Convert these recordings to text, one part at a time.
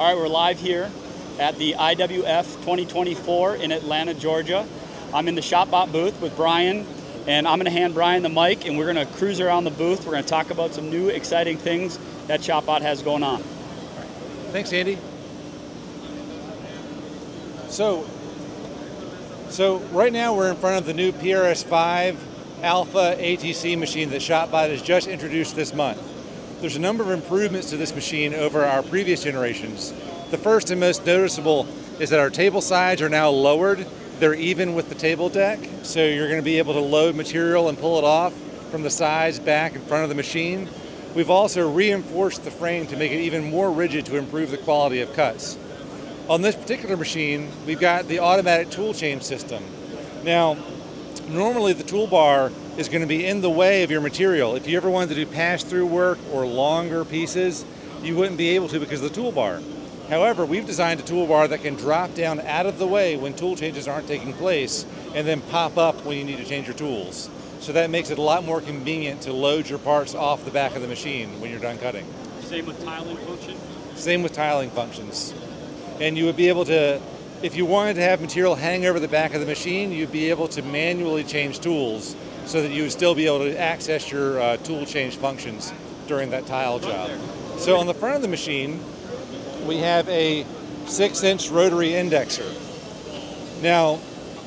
All right, we're live here at the IWF 2024 in Atlanta, Georgia. I'm in the ShopBot booth with Brian, and I'm going to hand Brian the mic, and we're going to cruise around the booth. We're going to talk about some new exciting things that ShopBot has going on. Thanks, Andy. So, so right now we're in front of the new PRS5 Alpha ATC machine that ShopBot has just introduced this month. There's a number of improvements to this machine over our previous generations. The first and most noticeable is that our table sides are now lowered. They're even with the table deck, so you're going to be able to load material and pull it off from the sides back in front of the machine. We've also reinforced the frame to make it even more rigid to improve the quality of cuts. On this particular machine, we've got the automatic tool change system. Now, normally the toolbar is going to be in the way of your material. If you ever wanted to do pass-through work or longer pieces, you wouldn't be able to because of the toolbar. However, we've designed a toolbar that can drop down out of the way when tool changes aren't taking place and then pop up when you need to change your tools. So that makes it a lot more convenient to load your parts off the back of the machine when you're done cutting. Same with tiling function? Same with tiling functions. And you would be able to if you wanted to have material hang over the back of the machine, you'd be able to manually change tools so that you would still be able to access your uh, tool change functions during that tile job. So on the front of the machine, we have a six inch rotary indexer. Now,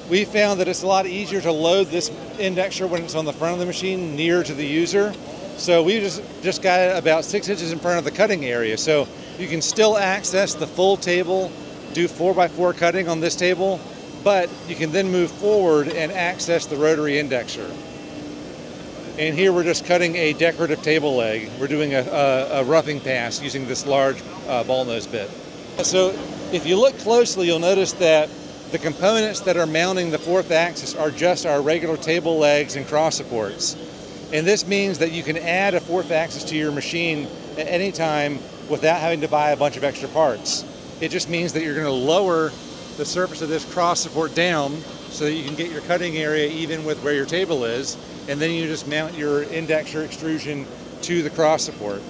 we found that it's a lot easier to load this indexer when it's on the front of the machine near to the user. So we just, just got it about six inches in front of the cutting area. So you can still access the full table do 4x4 cutting on this table, but you can then move forward and access the rotary indexer. And here we're just cutting a decorative table leg. We're doing a, a, a roughing pass using this large uh, ball nose bit. So if you look closely, you'll notice that the components that are mounting the fourth axis are just our regular table legs and cross supports. And this means that you can add a fourth axis to your machine at any time without having to buy a bunch of extra parts. It just means that you're going to lower the surface of this cross support down so that you can get your cutting area even with where your table is, and then you just mount your indexer extrusion to the cross support.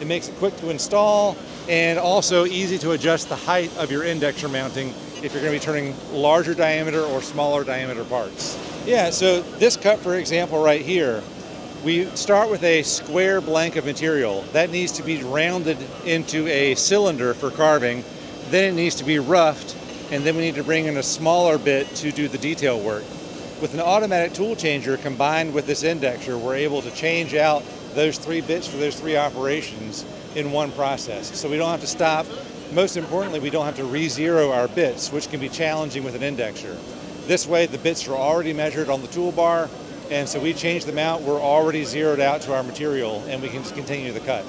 It makes it quick to install and also easy to adjust the height of your indexer mounting if you're going to be turning larger diameter or smaller diameter parts. Yeah, so this cut, for example, right here, we start with a square blank of material. That needs to be rounded into a cylinder for carving then it needs to be roughed, and then we need to bring in a smaller bit to do the detail work. With an automatic tool changer combined with this indexer, we're able to change out those three bits for those three operations in one process. So we don't have to stop. Most importantly, we don't have to re-zero our bits, which can be challenging with an indexer. This way, the bits are already measured on the toolbar, and so we change them out, we're already zeroed out to our material, and we can just continue the cut.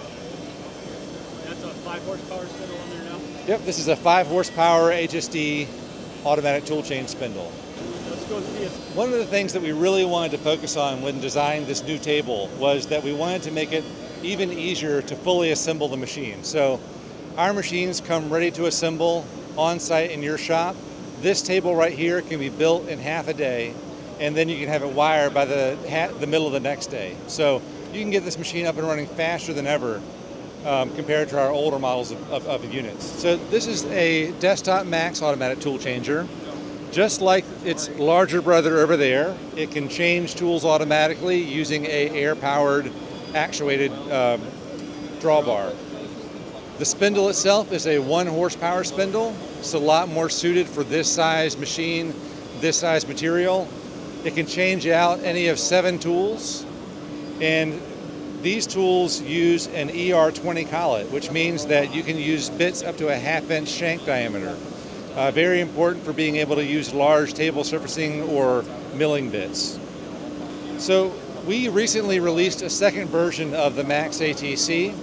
That's a five horsepower spindle on there now? Yep, this is a five horsepower HSD automatic tool change spindle. Let's go see it. One of the things that we really wanted to focus on when designing this new table was that we wanted to make it even easier to fully assemble the machine. So our machines come ready to assemble on site in your shop. This table right here can be built in half a day and then you can have it wired by the, the middle of the next day. So you can get this machine up and running faster than ever um, compared to our older models of, of, of, units. So this is a Desktop Max automatic tool changer. Just like its larger brother over there, it can change tools automatically using a air-powered actuated um, drawbar. The spindle itself is a one horsepower spindle. It's a lot more suited for this size machine, this size material. It can change out any of seven tools and these tools use an ER20 collet, which means that you can use bits up to a half inch shank diameter. Uh, very important for being able to use large table surfacing or milling bits. So we recently released a second version of the Max ATC.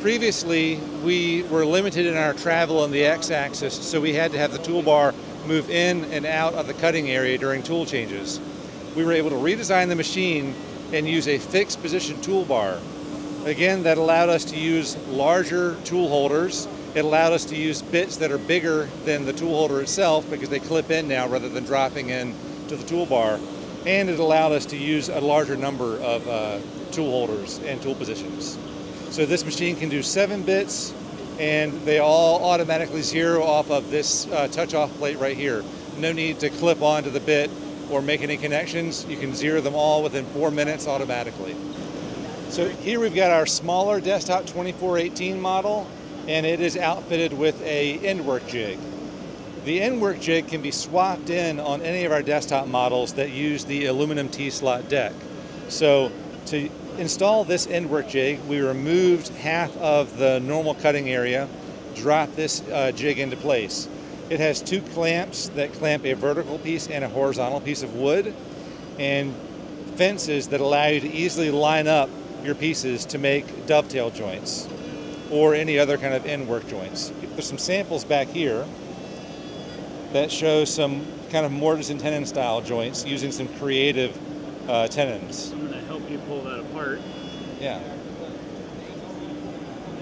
Previously, we were limited in our travel on the x-axis, so we had to have the toolbar move in and out of the cutting area during tool changes. We were able to redesign the machine and use a fixed position toolbar. Again, that allowed us to use larger tool holders. It allowed us to use bits that are bigger than the tool holder itself because they clip in now rather than dropping in to the toolbar. And it allowed us to use a larger number of uh, tool holders and tool positions. So this machine can do seven bits, and they all automatically zero off of this uh, touch-off plate right here. No need to clip onto the bit or make any connections. You can zero them all within four minutes automatically. So here we've got our smaller desktop 2418 model, and it is outfitted with a end work jig. The end work jig can be swapped in on any of our desktop models that use the aluminum T-slot deck. So to install this end work jig, we removed half of the normal cutting area, dropped this uh, jig into place. It has two clamps that clamp a vertical piece and a horizontal piece of wood, and fences that allow you to easily line up your pieces to make dovetail joints or any other kind of end work joints. There's some samples back here that show some kind of mortise and tenon style joints using some creative uh, tenons. I'm going to help you pull that apart. Yeah.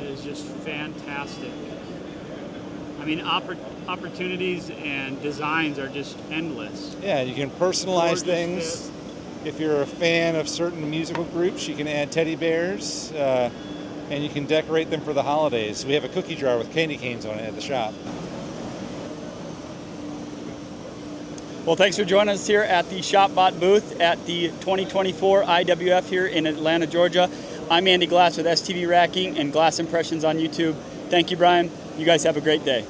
It is just fantastic. I mean, oppor- opportunities and designs are just endless. Yeah, you can personalize Gorgeous things. If you're a fan of certain musical groups, you can add teddy bears uh, and you can decorate them for the holidays. We have a cookie jar with candy canes on it at the shop. Well, thanks for joining us here at the ShopBot booth at the 2024 IWF here in Atlanta, Georgia. I'm Andy Glass with STV Racking and Glass Impressions on YouTube. Thank you, Brian. You guys have a great day.